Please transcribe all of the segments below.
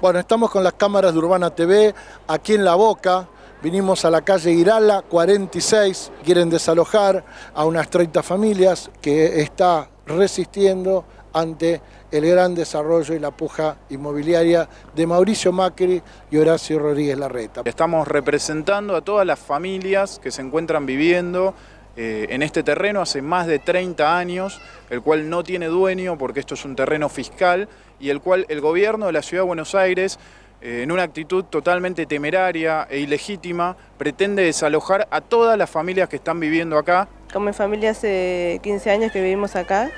Bueno, estamos con las cámaras de Urbana TV aquí en La Boca. Vinimos a la calle Irala 46. Quieren desalojar a unas 30 familias que está resistiendo ante el gran desarrollo y la puja inmobiliaria de Mauricio Macri y Horacio Rodríguez Larreta. Estamos representando a todas las familias que se encuentran viviendo eh, en este terreno hace más de 30 años, el cual no tiene dueño porque esto es un terreno fiscal y el cual el gobierno de la Ciudad de Buenos Aires, eh, en una actitud totalmente temeraria e ilegítima, pretende desalojar a todas las familias que están viviendo acá. Con mi familia hace 15 años que vivimos acá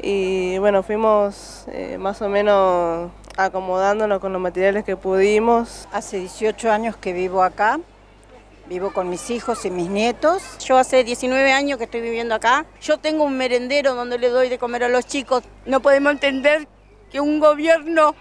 y bueno, fuimos eh, más o menos acomodándonos con los materiales que pudimos. Hace 18 años que vivo acá Vivo con mis hijos y mis nietos. Yo hace 19 años que estoy viviendo acá. Yo tengo un merendero donde le doy de comer a los chicos. No podemos entender que un gobierno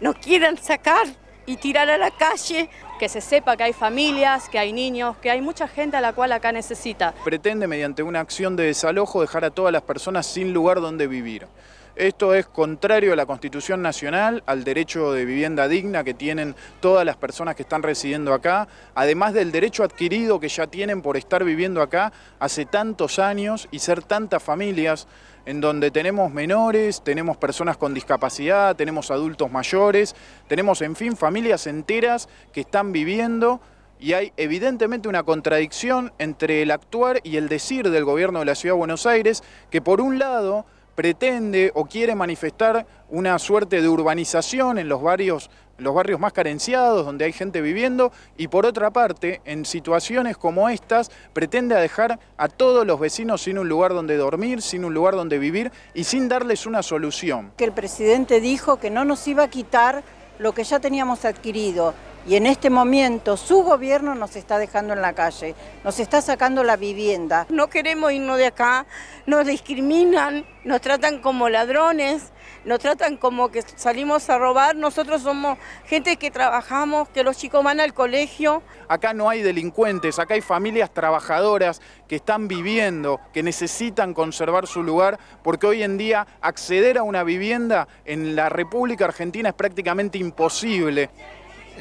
nos quieran sacar y tirar a la calle. Que se sepa que hay familias, que hay niños, que hay mucha gente a la cual acá necesita. Pretende mediante una acción de desalojo dejar a todas las personas sin lugar donde vivir. Esto es contrario a la Constitución Nacional, al derecho de vivienda digna que tienen todas las personas que están residiendo acá, además del derecho adquirido que ya tienen por estar viviendo acá hace tantos años y ser tantas familias en donde tenemos menores, tenemos personas con discapacidad, tenemos adultos mayores, tenemos en fin familias enteras que están viviendo y hay evidentemente una contradicción entre el actuar y el decir del gobierno de la Ciudad de Buenos Aires, que por un lado pretende o quiere manifestar una suerte de urbanización en los barrios, los barrios más carenciados, donde hay gente viviendo, y por otra parte, en situaciones como estas, pretende dejar a todos los vecinos sin un lugar donde dormir, sin un lugar donde vivir y sin darles una solución. Que el presidente dijo que no nos iba a quitar lo que ya teníamos adquirido, y en este momento su gobierno nos está dejando en la calle, nos está sacando la vivienda. No queremos irnos de acá, nos discriminan, nos tratan como ladrones, nos tratan como que salimos a robar. Nosotros somos gente que trabajamos, que los chicos van al colegio. Acá no hay delincuentes, acá hay familias trabajadoras que están viviendo, que necesitan conservar su lugar, porque hoy en día acceder a una vivienda en la República Argentina es prácticamente imposible.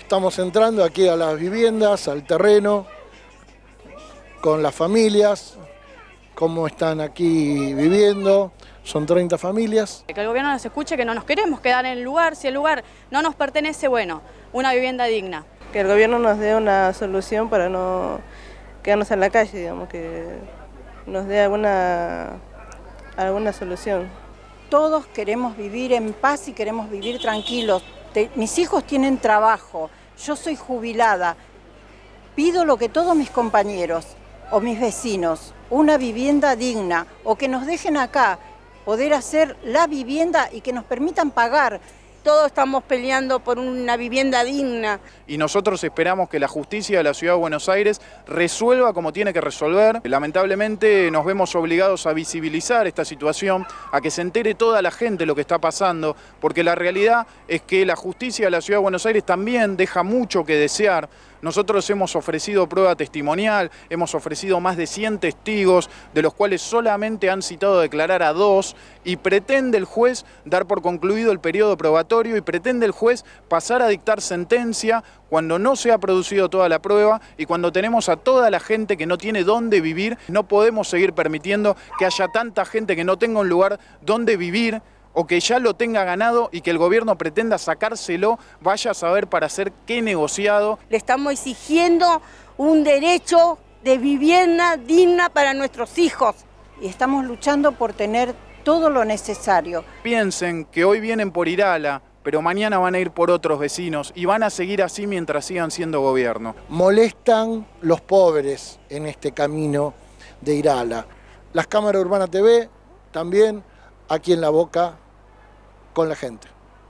Estamos entrando aquí a las viviendas, al terreno, con las familias, cómo están aquí viviendo. Son 30 familias. Que el gobierno nos escuche que no nos queremos quedar en el lugar. Si el lugar no nos pertenece, bueno, una vivienda digna. Que el gobierno nos dé una solución para no quedarnos en la calle, digamos, que nos dé alguna, alguna solución. Todos queremos vivir en paz y queremos vivir tranquilos mis hijos tienen trabajo, yo soy jubilada, pido lo que todos mis compañeros o mis vecinos, una vivienda digna o que nos dejen acá poder hacer la vivienda y que nos permitan pagar todos estamos peleando por una vivienda digna. Y nosotros esperamos que la justicia de la Ciudad de Buenos Aires resuelva como tiene que resolver. Lamentablemente nos vemos obligados a visibilizar esta situación, a que se entere toda la gente lo que está pasando, porque la realidad es que la justicia de la Ciudad de Buenos Aires también deja mucho que desear. Nosotros hemos ofrecido prueba testimonial, hemos ofrecido más de 100 testigos, de los cuales solamente han citado declarar a dos, y pretende el juez dar por concluido el periodo probatorio y pretende el juez pasar a dictar sentencia cuando no se ha producido toda la prueba y cuando tenemos a toda la gente que no tiene dónde vivir, no podemos seguir permitiendo que haya tanta gente que no tenga un lugar donde vivir, o que ya lo tenga ganado y que el gobierno pretenda sacárselo, vaya a saber para hacer qué negociado. Le estamos exigiendo un derecho de vivienda digna para nuestros hijos. Y estamos luchando por tener todo lo necesario. Piensen que hoy vienen por Irala, pero mañana van a ir por otros vecinos y van a seguir así mientras sigan siendo gobierno. Molestan los pobres en este camino de Irala. Las cámaras Urbana TV también aquí en la boca con la gente.